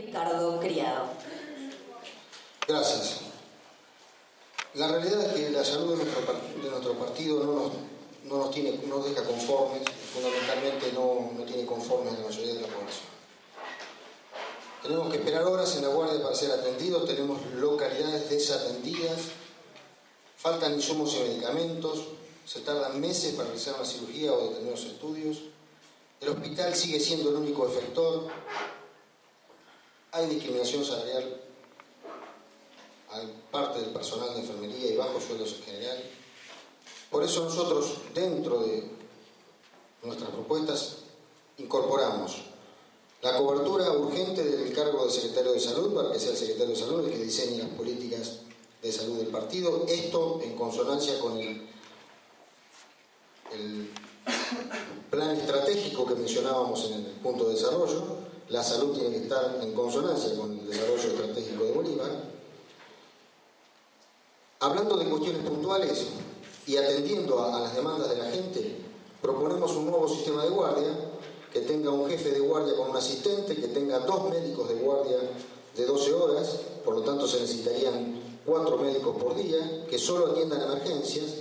Ricardo Criado. Gracias. La realidad es que la salud de nuestro, partido no nos, no nos, no nos deja conformes, fundamentalmente no, no tiene conformes a la mayoría de la población. Tenemos que esperar horas en la guardia para ser atendidos, tenemos localidades desatendidas, faltan insumos y medicamentos, se tardan meses para realizar una cirugía o determinados estudios, el hospital sigue siendo el único efector, hay discriminación salarial parte del personal de enfermería y bajos sueldos en general. Por eso nosotros, dentro de nuestras propuestas, incorporamos la cobertura urgente del cargo de secretario de salud para que sea el secretario de salud el que diseñe las políticas de salud del partido. Esto en consonancia con el plan estratégico que mencionábamos en el punto de desarrollo. La salud tiene que estar en consonancia con el desarrollo estratégico de Bolívar. Hablando de cuestiones puntuales y atendiendo a, las demandas de la gente, proponemos un nuevo sistema de guardia que tenga un jefe de guardia con un asistente, que tenga dos médicos de guardia de 12 horas, por lo tanto se necesitarían cuatro médicos por día, que solo atiendan emergencias,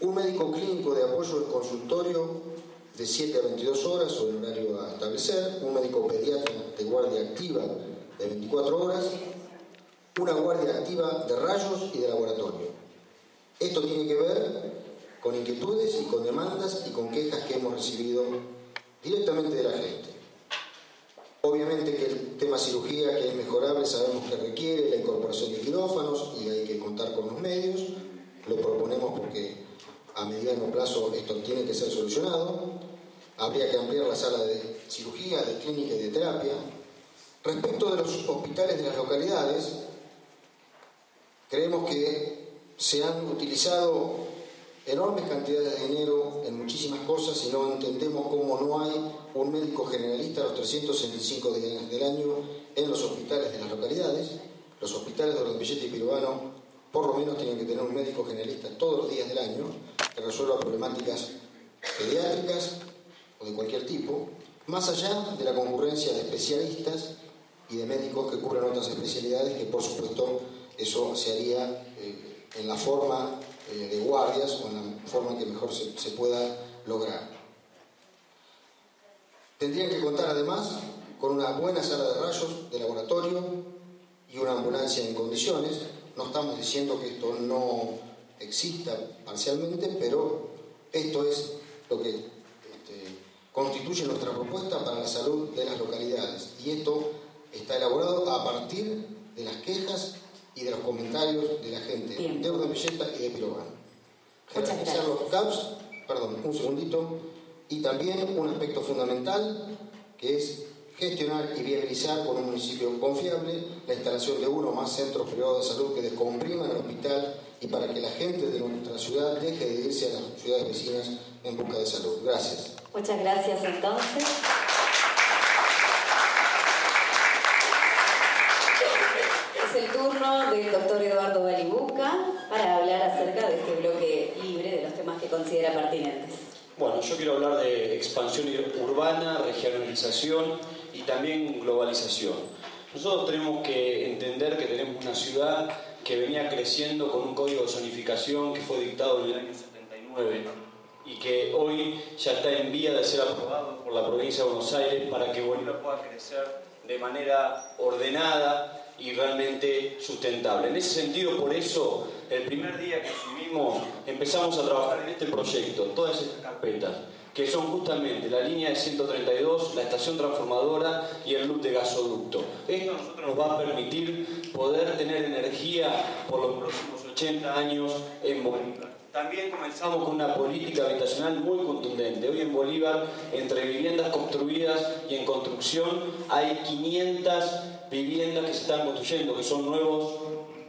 un médico clínico de apoyo del consultorio de 7 a 22 horas o el horario a establecer, un médico pediatra de guardia activa de 24 horas una guardia activa de rayos y de laboratorio. Esto tiene que ver con inquietudes y con demandas y con quejas que hemos recibido directamente de la gente. Obviamente que el tema cirugía, que es mejorable, sabemos que requiere la incorporación de quirófanos y hay que contar con los medios. Lo proponemos porque a mediano plazo esto tiene que ser solucionado. Habría que ampliar la sala de cirugía, de clínica y de terapia. Respecto de los hospitales de las localidades, Creemos que se han utilizado enormes cantidades de dinero en muchísimas cosas y no entendemos cómo no hay un médico generalista los 365 días del año en los hospitales de las localidades. Los hospitales de Ordovillete y Piruano por lo menos tienen que tener un médico generalista todos los días del año que resuelva problemáticas pediátricas o de cualquier tipo, más allá de la concurrencia de especialistas y de médicos que cubren otras especialidades que por supuesto eso se haría eh, en la forma eh, de guardias o en la forma que mejor se, se pueda lograr. Tendrían que contar además con una buena sala de rayos de laboratorio y una ambulancia en condiciones. No estamos diciendo que esto no exista parcialmente, pero esto es lo que este, constituye nuestra propuesta para la salud de las localidades. Y esto está elaborado a partir de las quejas y de los comentarios de la gente de Urdapilleta y de Pirovano. Generalizar los CAPS, perdón, un segundito, y también un aspecto fundamental que es gestionar y viabilizar con un municipio confiable la instalación de uno o más centros privados de salud que descompriman el hospital y para que la gente de nuestra ciudad deje de irse a las ciudades vecinas en busca de salud. Gracias. Muchas gracias entonces. el turno del doctor Eduardo Balibuca para hablar acerca de este bloque libre de los temas que considera pertinentes. Bueno, yo quiero hablar de expansión urbana, regionalización y también globalización. Nosotros tenemos que entender que tenemos una ciudad que venía creciendo con un código de zonificación que fue dictado en el año 79 y que hoy ya está en vía de ser aprobado por la provincia de Buenos Aires para que Bolívar pueda crecer de manera ordenada y realmente sustentable. En ese sentido, por eso, el primer día que subimos, empezamos a trabajar en este proyecto, todas estas carpetas, que son justamente la línea de 132, la estación transformadora y el loop de gasoducto. Esto nosotros nos va a permitir poder tener energía por los próximos 80 años en Bolívar. También comenzamos con una política habitacional muy contundente. Hoy en Bolívar, entre viviendas construidas y en construcción, hay 500 viviendas que se están construyendo, que son nuevos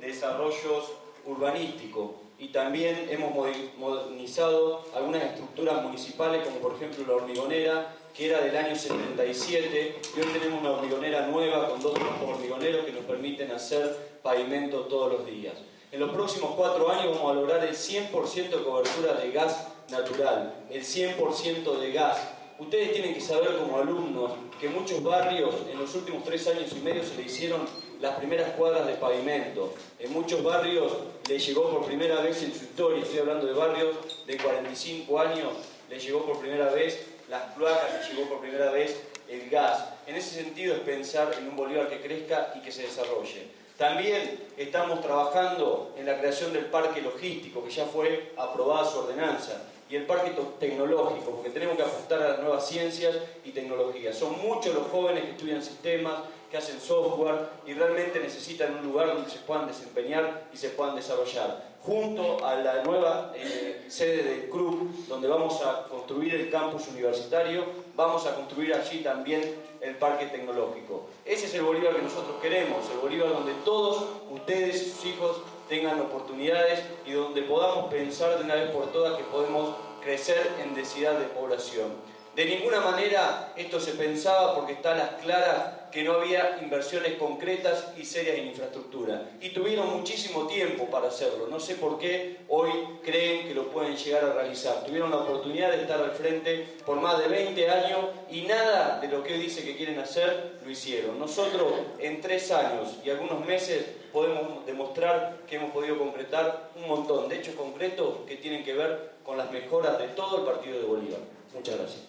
desarrollos urbanísticos. Y también hemos modernizado algunas estructuras municipales, como por ejemplo la hormigonera, que era del año 77, y hoy tenemos una hormigonera nueva con dos hormigoneros que nos permiten hacer pavimento todos los días. En los próximos cuatro años vamos a lograr el 100% de cobertura de gas natural, el 100% de gas Ustedes tienen que saber como alumnos que muchos barrios en los últimos tres años y medio se le hicieron las primeras cuadras de pavimento. En muchos barrios le llegó por primera vez en su historia, estoy hablando de barrios de 45 años, le llegó por primera vez las cloacas, le llegó por primera vez el gas. En ese sentido es pensar en un Bolívar que crezca y que se desarrolle. También estamos trabajando en la creación del parque logístico, que ya fue aprobada su ordenanza y el parque tecnológico, porque tenemos que apostar a las nuevas ciencias y tecnologías. Son muchos los jóvenes que estudian sistemas, que hacen software y realmente necesitan un lugar donde se puedan desempeñar y se puedan desarrollar. Junto a la nueva eh, sede del CRUB, donde vamos a construir el campus universitario, vamos a construir allí también el parque tecnológico. Ese es el Bolívar que nosotros queremos, el Bolívar donde todos ustedes y sus hijos tengan oportunidades y donde podamos pensar de una vez por todas que podemos crecer en densidad de población. De ninguna manera esto se pensaba porque está las claras que no había inversiones concretas y serias en infraestructura. Y tuvieron muchísimo tiempo para hacerlo. No sé por qué hoy creen que lo pueden llegar a realizar. Tuvieron la oportunidad de estar al frente por más de 20 años y nada de lo que hoy dice que quieren hacer lo hicieron. Nosotros en tres años y algunos meses podemos demostrar que hemos podido concretar un montón de hechos concretos que tienen que ver con las mejoras de todo el partido de Bolívar. Muchas gracias.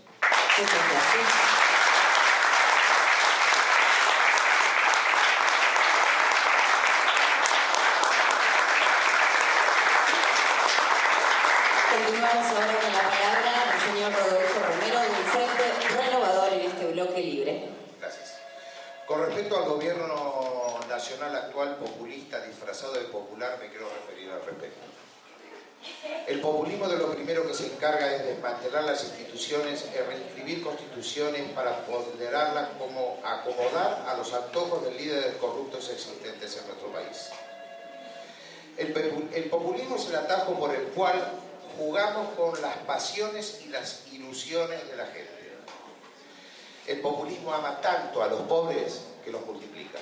Muchas gracias. Continuamos ahora con la palabra al señor Rodolfo Romero del Frente Renovador en este bloque libre. Gracias. Con respecto al gobierno nacional actual populista disfrazado de popular, me quiero referir al respecto. El populismo de lo primero que se encarga es desmantelar las instituciones y reescribir constituciones para ponderarlas como acomodar a los antojos de líderes corruptos existentes en nuestro país. El populismo es el atajo por el cual jugamos con las pasiones y las ilusiones de la gente. El populismo ama tanto a los pobres que los multiplica.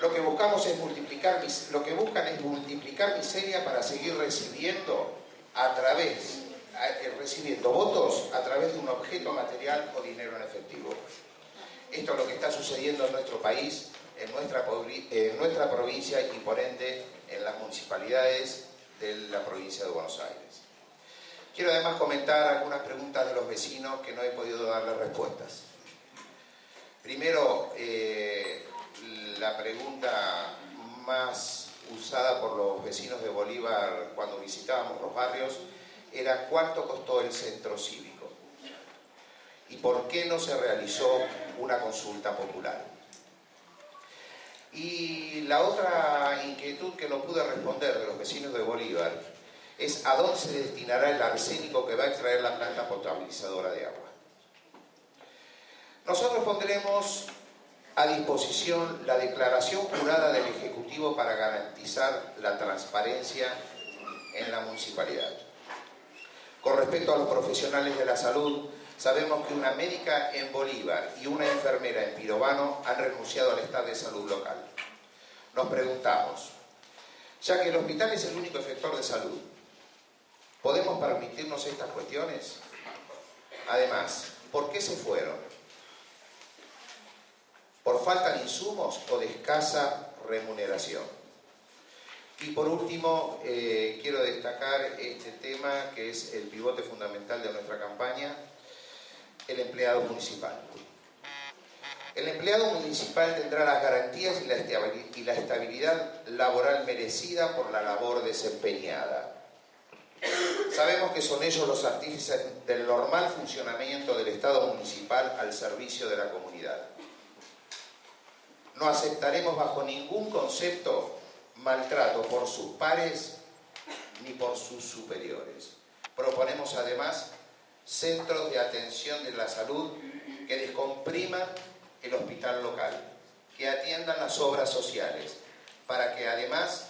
Lo que buscamos es multiplicar, lo que buscan es multiplicar miseria para seguir recibiendo a través, eh, recibiendo votos a través de un objeto material o dinero en efectivo. Esto es lo que está sucediendo en nuestro país, en nuestra, en nuestra provincia y por ende en las municipalidades de la provincia de Buenos Aires. Quiero además comentar algunas preguntas de los vecinos que no he podido darles respuestas. Primero, eh, la pregunta más usada por los vecinos de Bolívar cuando visitábamos los barrios era cuánto costó el centro cívico y por qué no se realizó una consulta popular. Y la otra inquietud que no pude responder de los vecinos de Bolívar es a dónde se destinará el arsénico que va a extraer la planta potabilizadora de agua. Nosotros pondremos a disposición la declaración jurada del Ejecutivo para garantizar la transparencia en la municipalidad. Con respecto a los profesionales de la salud, Sabemos que una médica en Bolívar y una enfermera en Pirobano han renunciado al estado de salud local. Nos preguntamos, ya que el hospital es el único efector de salud, ¿podemos permitirnos estas cuestiones? Además, ¿por qué se fueron? ¿Por falta de insumos o de escasa remuneración? Y por último, eh, quiero destacar este tema que es el pivote fundamental de nuestra campaña, el empleado municipal. El empleado municipal tendrá las garantías y la estabilidad laboral merecida por la labor desempeñada. Sabemos que son ellos los artífices del normal funcionamiento del Estado municipal al servicio de la comunidad. No aceptaremos bajo ningún concepto maltrato por sus pares ni por sus superiores. Proponemos además centros de atención de la salud que descompriman el hospital local, que atiendan las obras sociales, para que además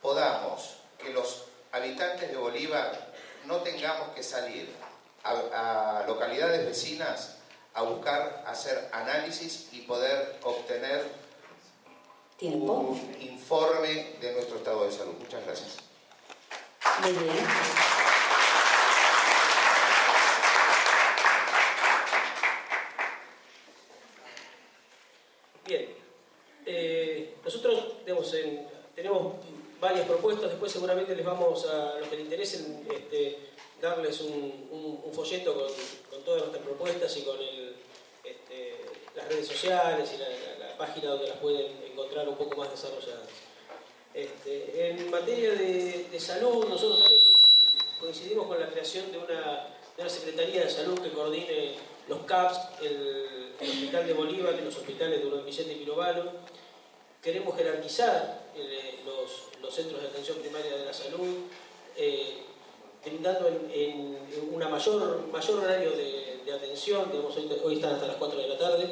podamos, que los habitantes de Bolívar no tengamos que salir a, localidades vecinas a buscar hacer análisis y poder obtener un informe de nuestro estado de salud. Muchas gracias. Nosotros tenemos varias propuestas, después seguramente les vamos a, los que les interesen, este, darles un, folleto con, todas nuestras propuestas y con este, las redes sociales y la, página donde las pueden encontrar un poco más desarrolladas. Este, en materia de, salud, nosotros también coincidimos con la creación de una, Secretaría de Salud que coordine los CAPS, el, Hospital de Bolívar y los hospitales de Vicente y Pirovalo. Queremos jerarquizar eh, los, centros de atención primaria de la salud, eh, brindando en, un mayor, mayor horario de, atención, hoy, están hasta las 4 de la tarde.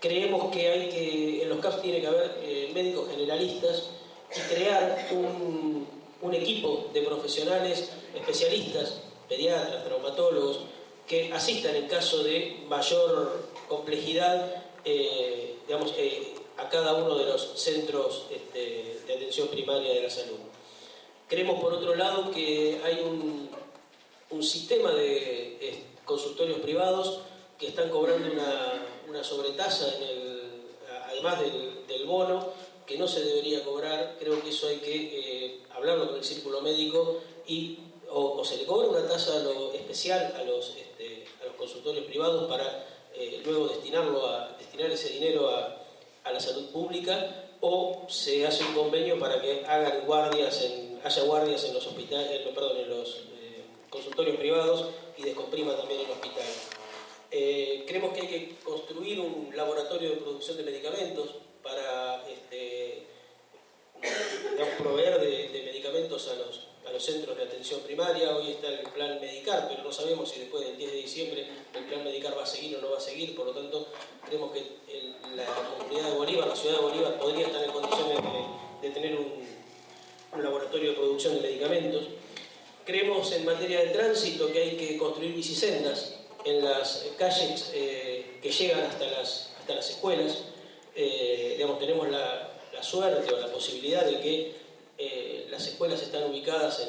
Creemos que hay que, en los CAPS tiene que haber eh, médicos generalistas y crear un, un equipo de profesionales especialistas, pediatras, traumatólogos, que asistan en caso de mayor complejidad eh, digamos, eh, a cada uno de los centros este, de atención primaria de la salud. Creemos, por otro lado, que hay un, sistema de consultorios privados que están cobrando una, sobretasa, además del, bono, que no se debería cobrar, creo que eso hay que eh, hablarlo con el círculo médico y o, se le cobra una tasa especial a los, este, consultorios privados para eh, luego destinarlo a, destinar ese dinero a, la salud pública o se hace un convenio para que hagan guardias en, haya guardias en los hospitales, en los eh, consultorios privados y descomprima también el hospital. creemos que hay que construir un laboratorio de producción de medicamentos para este, proveer de, medicamentos a los, a los, centros de atención primaria. Hoy está el plan Medicar, pero no sabemos si después del 10 de diciembre el plan Medicar va a seguir o no va a seguir. Por lo tanto, creemos que la comunidad de Bolívar, la ciudad de Bolívar, podría estar en condiciones de, tener un, laboratorio de producción de medicamentos. Creemos en materia de tránsito que hay que construir bicisendas en las calles eh, que llegan hasta las, hasta las escuelas eh, tenemos la, suerte o la posibilidad de que eh, las escuelas están ubicadas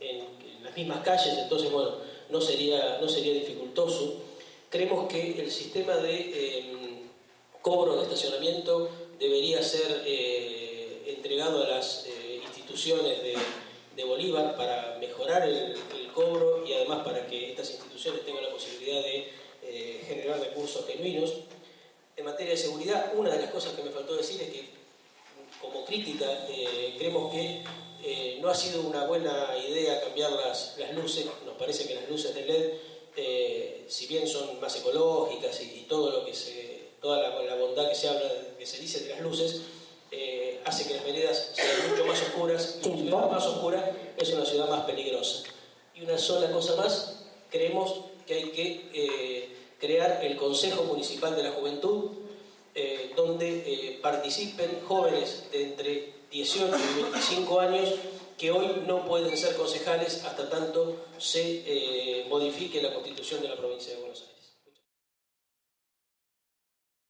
en, las mismas calles, entonces, bueno, no sería, no sería dificultoso. Creemos que el sistema de em, cobro de estacionamiento debería ser eh, entregado a las instituciones de, Bolívar para mejorar el, cobro y además para que estas instituciones tengan la posibilidad de generar recursos genuinos en materia de seguridad, una de las cosas que me faltó decir es que, como crítica, eh, creemos que eh, no ha sido una buena idea cambiar las, luces. Nos parece que las luces de LED, eh, si bien son más ecológicas y, todo lo que se, toda la, bondad que se habla, que se dice de las luces, hace que las veredas sean mucho más oscuras y una ciudad más oscura es una ciudad más peligrosa. Y una sola cosa más, creemos que hay que crear el Consejo Municipal de la Juventud, eh, donde eh, participen jóvenes de entre 18 y 25 años que hoy no pueden ser concejales hasta tanto se eh, modifique la constitución de la provincia de Buenos Aires.